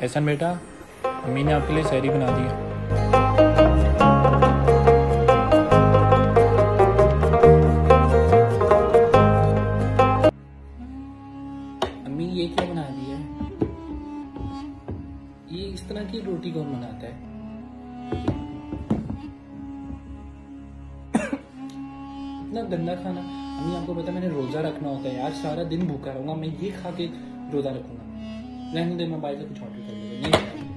एहसन बेटा, अम्मी ने आपके लिए शहरी बना दी है। ये क्या बना दिया है? ये इस तरह की रोटी कौन बनाता है? इतना गंदा खाना। अम्मी, आपको पता मैंने रोजा रखना होता है आज सारा दिन भूखा रहूँगा, मैं ये खा के रोजा रखूँगा। रहने दे, मैं बाहर से कुछ ऑर्डर कर लूँगा। नहीं खाना।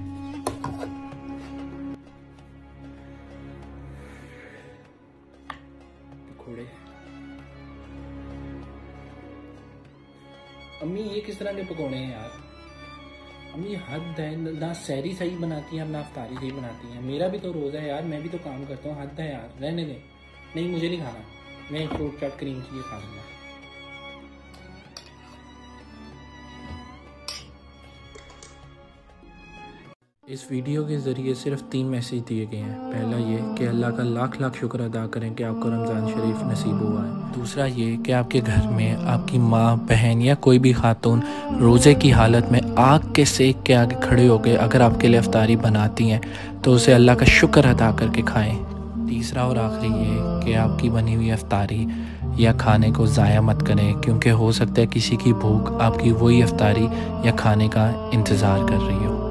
अम्मी, ये किस तरह के पकौड़े हैं यार? अम्मी, हद है, ना सैरी सही बनाती हैं, ना अफ्तारी सही बनाती हैं। मेरा भी तो रोज़ा है यार, मैं भी तो काम करता हूँ, हद है यार। रहने दे। नहीं, मुझे नहीं खाना। मैं फ्रूट चाट क्रीम चाहिए खा लूँगा। इस वीडियो के ज़रिए सिर्फ़ तीन मैसेज दिए गए हैं। पहला ये कि अल्लाह का लाख लाख शुक्र अदा करें कि आपको रमज़ान शरीफ नसीब हुआ है। दूसरा ये कि आपके घर में आपकी माँ, बहन या कोई भी खातून रोज़े की हालत में आग के सेक के आगे खड़े हो गए, अगर आपके लिए अफ्तारी बनाती हैं तो उसे अल्लाह का शुक्र अदा करके खाएँ। तीसरा और आखिरी ये कि आपकी बनी हुई अफ्तारी या खाने को ज़ाया मत करें, क्योंकि हो सकता है किसी की भूख आपकी वही अफ्तारी या खाने का इंतज़ार कर रही हो।